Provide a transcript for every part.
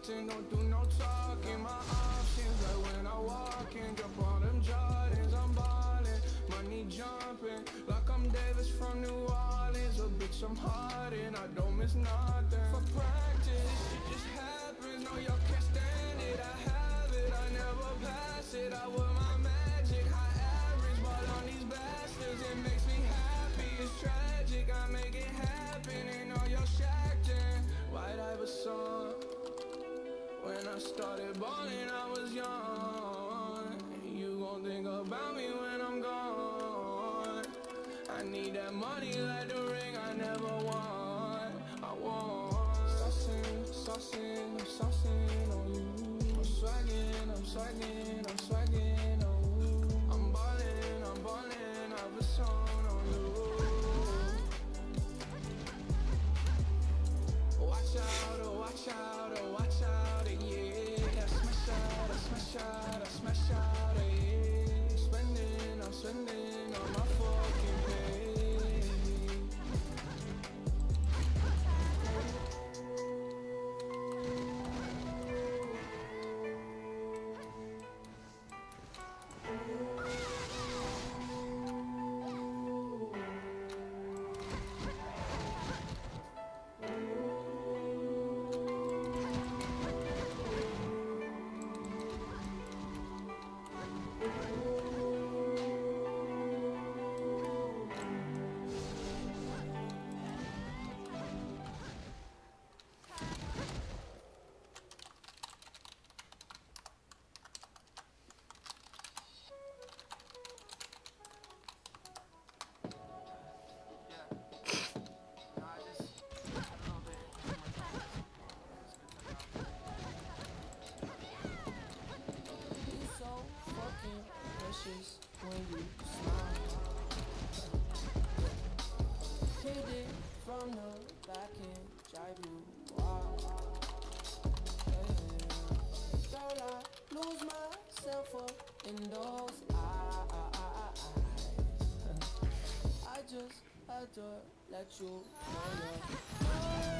nothing, don't do no talking. My options, like when I walk in, drop all them Jordans, I'm ballin'. Money jumping, like I'm Davis from New Orleans. A bitch, I'm hardin'. I don't miss nothing. For practice, you just started balling, I was young. You gon' think about me when I'm gone. I need that money like the ring I never won. I want. Saucing, saucing, I'm saucing on you. I'm swagging, I'm swagging. those eyes. I just adore, let you know.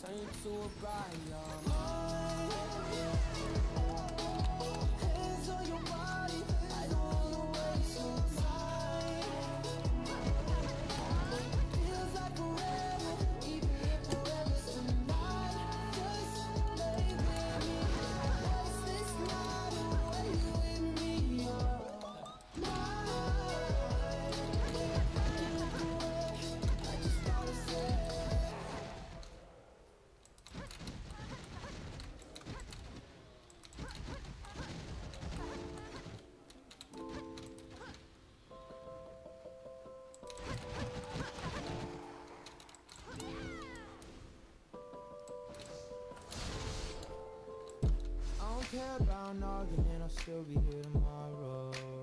turn to a riot. care about nothing and I'll still be here tomorrow.